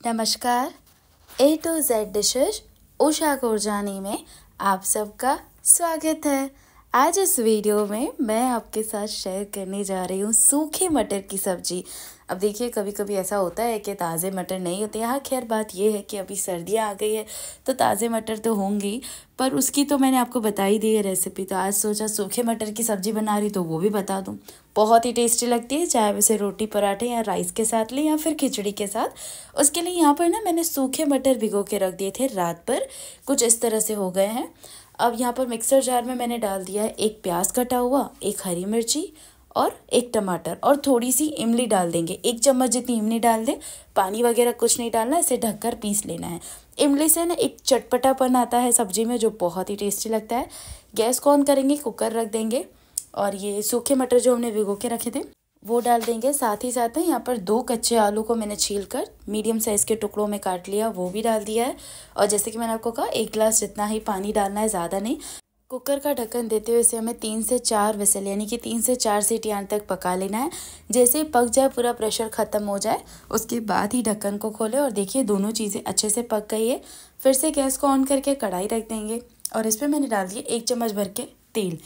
नमस्कार A to Z dishes Usha Kurjani में आप सबका स्वागत है। आज इस वीडियो में मैं आपके साथ शेयर करने जा रही हूँ सूखे मटर की सब्ज़ी। अब देखिए कभी कभी ऐसा होता है कि ताज़े मटर नहीं होते। यहाँ खैर बात ये है कि अभी सर्दियाँ आ गई है तो ताज़े मटर तो होंगी पर उसकी तो मैंने आपको बता ही दी है रेसिपी तो आज सोचा सूखे मटर की सब्ज़ी बना रही तो वो भी बता दूँ। बहुत ही टेस्टी लगती है, चाहे वैसे रोटी पराठे या राइस के साथ लें या फिर खिचड़ी के साथ। उसके लिए यहाँ पर ना मैंने सूखे मटर भिगो के रख दिए थे रात पर कुछ इस तरह से हो गए हैं। अब यहाँ पर मिक्सर जार में मैंने डाल दिया है, एक प्याज कटा हुआ, एक हरी मिर्ची और एक टमाटर और थोड़ी सी इमली डाल देंगे। एक चम्मच जितनी इमली डाल दें, पानी वगैरह कुछ नहीं डालना, इसे ढककर पीस लेना है। इमली से ना एक चटपटापन आता है सब्ज़ी में, जो बहुत ही टेस्टी लगता है। गैस को ऑन करेंगे कुकर रख देंगे और ये सूखे मटर जो हमने भिगो के रखे थे वो डाल देंगे। साथ ही साथ यहाँ पर दो कच्चे आलू को मैंने छील कर मीडियम साइज़ के टुकड़ों में काट लिया, वो भी डाल दिया है। और जैसे कि मैंने आपको कहा, एक गिलास जितना ही पानी डालना है, ज़्यादा नहीं। कुकर का ढक्कन देते हुए इसे हमें तीन से चार विसल यानी कि तीन से चार सीटी आने तक पका लेना है। जैसे ही पक जाए, पूरा प्रेशर ख़त्म हो जाए, उसके बाद ही ढक्कन को खोलें और देखिए, दोनों चीज़ें अच्छे से पक गई है। फिर से गैस को ऑन करके कढ़ाई रख देंगे और इस पर मैंने डाल दिया एक चम्मच भर के तेल।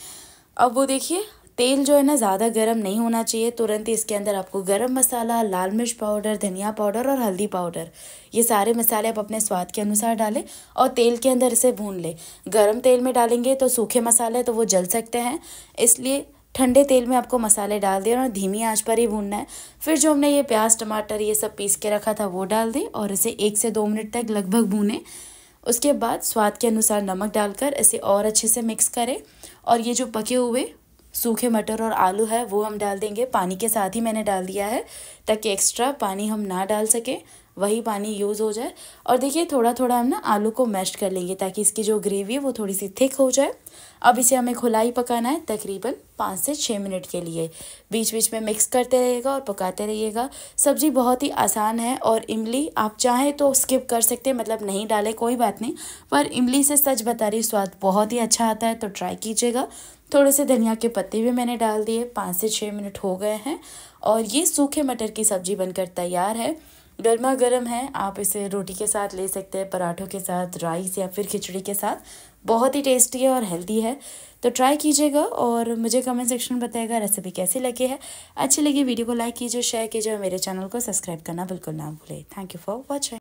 अब वो देखिए तेल जो है ना ज़्यादा गर्म नहीं होना चाहिए, तुरंत ही इसके अंदर आपको गर्म मसाला, लाल मिर्च पाउडर, धनिया पाउडर और हल्दी पाउडर, ये सारे मसाले आप अपने स्वाद के अनुसार डालें और तेल के अंदर इसे भून लें। गर्म तेल में डालेंगे तो सूखे मसाले तो वो जल सकते हैं, इसलिए ठंडे तेल में आपको मसाले डाल दें और धीमी आँच पर ही भूनना है। फिर जो हमने ये प्याज, टमाटर, ये सब पीस के रखा था वो डाल दें और इसे एक से दो मिनट तक लगभग भूनें। उसके बाद स्वाद के अनुसार नमक डालकर इसे और अच्छे से मिक्स करें और ये जो पके हुए सूखे मटर और आलू है, वो हम डाल देंगे। पानी के साथ ही मैंने डाल दिया है, ताकि एक्स्ट्रा पानी हम ना डाल सकें, वही पानी यूज़ हो जाए। और देखिए थोड़ा थोड़ा हम ना आलू को मैश कर लेंगे, ताकि इसकी जो ग्रेवी है, वो थोड़ी सी थिक हो जाए। अब इसे हमें खुलाई पकाना है, तकरीबन पाँच से छः मिनट के लिए। बीच बीच में मिक्स करते रहिएगा और पकाते रहिएगा। सब्ज़ी बहुत ही आसान है, और इमली आप चाहें तो स्किप कर सकते हैं मतलब नहीं डालें, कोई बात नहीं। पर इमली से सच बता रही, स्वाद बहुत ही अच्छा आता है तो ट्राई कीजिएगा। थोड़े से धनिया के पत्ते भी मैंने डाल दिए, पाँच से छः मिनट हो गए हैं। और ये सूखे मटर की सब्ज़ी बनकर तैयार है। गर्मा गर्म है, आप इसे रोटी के साथ ले सकते हैं, पराठों के साथ, राइस या फिर खिचड़ी के साथ। बहुत ही टेस्टी है और हेल्दी है। तो ट्राई कीजिएगा और मुझे कमेंट सेक्शन में बताएगा रेसिपी कैसी लगी है। अच्छी लगी वीडियो को लाइक कीजिए, शेयर कीजिए और मेरे चैनल को सब्सक्राइब करना बिल्कुल ना भूलें। Thank you for watching.